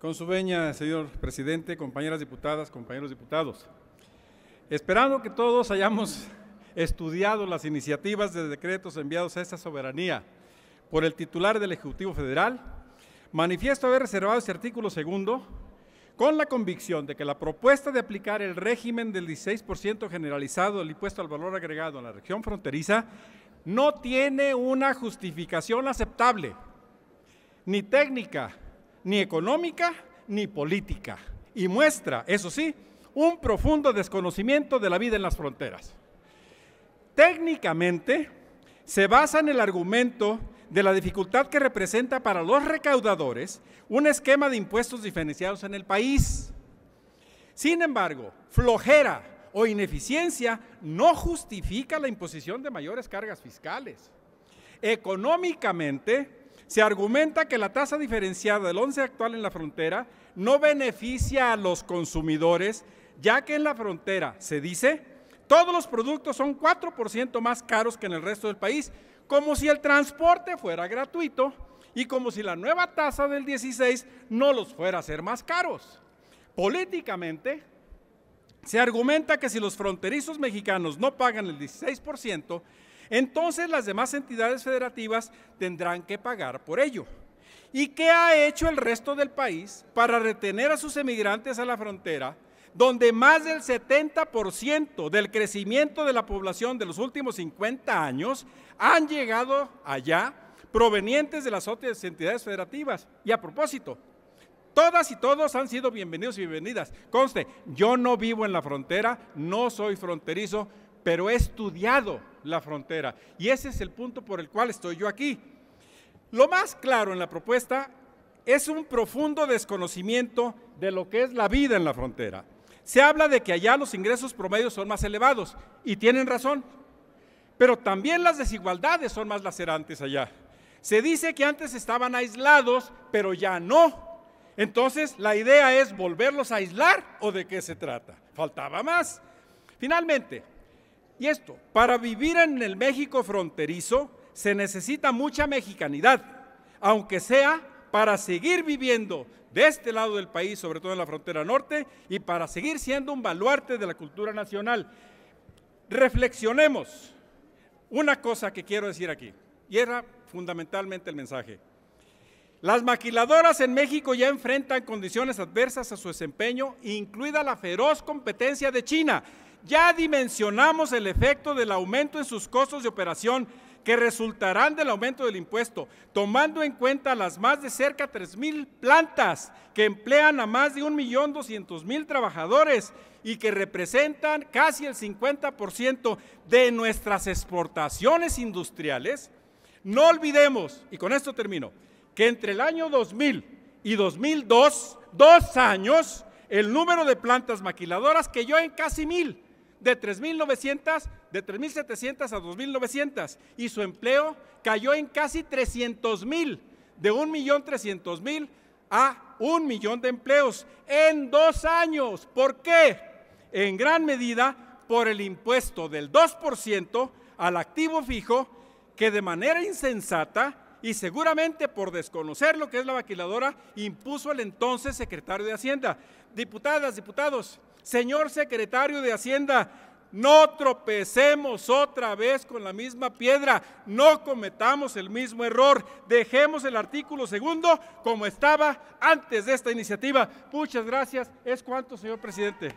Con su veña, señor presidente, compañeras diputadas, compañeros diputados. Esperando que todos hayamos estudiado las iniciativas de decretos enviados a esta soberanía por el titular del Ejecutivo Federal, manifiesto haber reservado este artículo segundo con la convicción de que la propuesta de aplicar el régimen del 16% generalizado del impuesto al valor agregado en la región fronteriza no tiene una justificación aceptable, ni técnica, ni económica ni política, y muestra, eso sí, un profundo desconocimiento de la vida en las fronteras. Técnicamente, se basa en el argumento de la dificultad que representa para los recaudadores un esquema de impuestos diferenciados en el país. Sin embargo, flojera o ineficiencia no justifica la imposición de mayores cargas fiscales. Económicamente, se argumenta que la tasa diferenciada del 11 actual en la frontera no beneficia a los consumidores, ya que en la frontera se dice todos los productos son 4% más caros que en el resto del país, como si el transporte fuera gratuito y como si la nueva tasa del 16 no los fuera a hacer más caros. Políticamente, se argumenta que si los fronterizos mexicanos no pagan el 16%, entonces las demás entidades federativas tendrán que pagar por ello. ¿Y qué ha hecho el resto del país para retener a sus emigrantes a la frontera, donde más del 70% del crecimiento de la población de los últimos 50 años han llegado allá provenientes de las otras entidades federativas? Y a propósito, Todas y todos han sido bienvenidos y bienvenidas. Conste, yo no vivo en la frontera, no soy fronterizo, pero he estudiado la frontera. Y ese es el punto por el cual estoy yo aquí. Lo más claro en la propuesta es un profundo desconocimiento de lo que es la vida en la frontera. Se habla de que allá los ingresos promedios son más elevados, y tienen razón, pero también las desigualdades son más lacerantes allá. Se dice que antes estaban aislados, pero ya no. Entonces, la idea es volverlos a aislar o de qué se trata. Faltaba más. Finalmente, y esto, para vivir en el México fronterizo se necesita mucha mexicanidad, aunque sea para seguir viviendo de este lado del país, sobre todo en la frontera norte, y para seguir siendo un baluarte de la cultura nacional. Reflexionemos una cosa que quiero decir aquí, y era fundamentalmente el mensaje. Las maquiladoras en México ya enfrentan condiciones adversas a su desempeño, incluida la feroz competencia de China ya dimensionamos el efecto del aumento en sus costos de operación que resultarán del aumento del impuesto, tomando en cuenta las más de cerca de 3 mil plantas que emplean a más de 1.200.000 trabajadores y que representan casi el 50% de nuestras exportaciones industriales, no olvidemos, y con esto termino, que entre el año 2000 y 2002, dos años, el número de plantas maquiladoras cayó en casi mil de 3.900, de 3.700 a 2.900 y su empleo cayó en casi 300.000, de 1.300.000 a un millón de empleos en dos años. ¿Por qué? En gran medida por el impuesto del 2% al activo fijo que de manera insensata y seguramente por desconocer lo que es la vaquiladora, impuso el entonces secretario de Hacienda. Diputadas, diputados, Señor secretario de Hacienda, no tropecemos otra vez con la misma piedra, no cometamos el mismo error, dejemos el artículo segundo como estaba antes de esta iniciativa. Muchas gracias. Es cuanto, señor presidente.